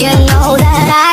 you know that I